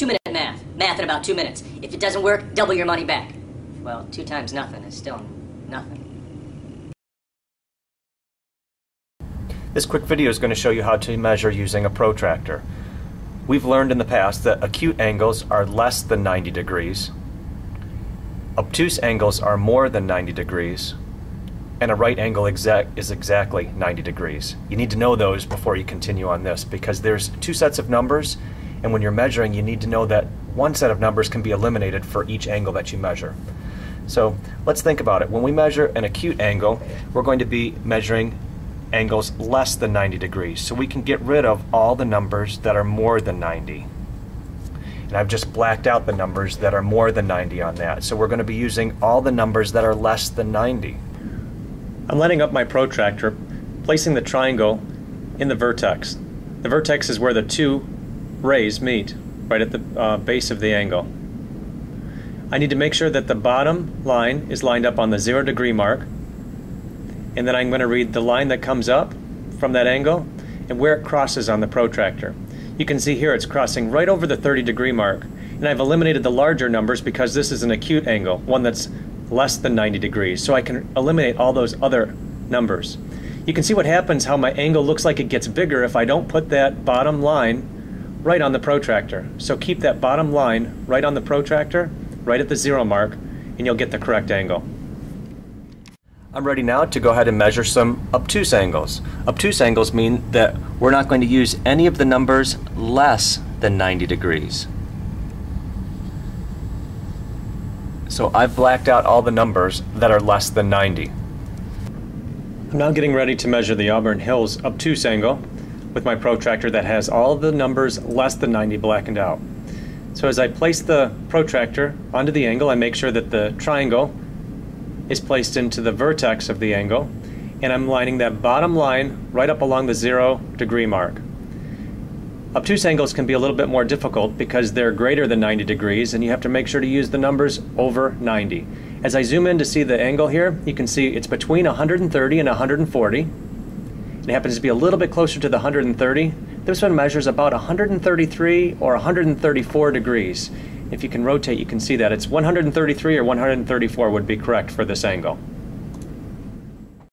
Two minute math. Math in about two minutes. If it doesn't work, double your money back. Well, two times nothing is still nothing. This quick video is going to show you how to measure using a protractor. We've learned in the past that acute angles are less than 90 degrees, obtuse angles are more than 90 degrees, and a right angle exact is exactly 90 degrees. You need to know those before you continue on this because there's two sets of numbers and when you're measuring you need to know that one set of numbers can be eliminated for each angle that you measure. So let's think about it. When we measure an acute angle, we're going to be measuring angles less than 90 degrees. So we can get rid of all the numbers that are more than 90. And I've just blacked out the numbers that are more than 90 on that. So we're going to be using all the numbers that are less than 90. I'm lining up my protractor, placing the triangle in the vertex. The vertex is where the two rays meet, right at the uh, base of the angle. I need to make sure that the bottom line is lined up on the zero degree mark, and then I'm going to read the line that comes up from that angle and where it crosses on the protractor. You can see here it's crossing right over the 30 degree mark, and I've eliminated the larger numbers because this is an acute angle, one that's less than 90 degrees. So I can eliminate all those other numbers. You can see what happens, how my angle looks like it gets bigger if I don't put that bottom line right on the protractor. So keep that bottom line right on the protractor, right at the zero mark, and you'll get the correct angle. I'm ready now to go ahead and measure some obtuse angles. Obtuse angles mean that we're not going to use any of the numbers less than 90 degrees. So I've blacked out all the numbers that are less than 90. I'm now getting ready to measure the Auburn Hills obtuse angle with my protractor that has all the numbers less than 90 blackened out. So as I place the protractor onto the angle, I make sure that the triangle is placed into the vertex of the angle, and I'm lining that bottom line right up along the zero degree mark. Obtuse angles can be a little bit more difficult because they're greater than 90 degrees and you have to make sure to use the numbers over 90. As I zoom in to see the angle here, you can see it's between 130 and 140. It happens to be a little bit closer to the 130. This one measures about 133 or 134 degrees. If you can rotate, you can see that. It's 133 or 134 would be correct for this angle.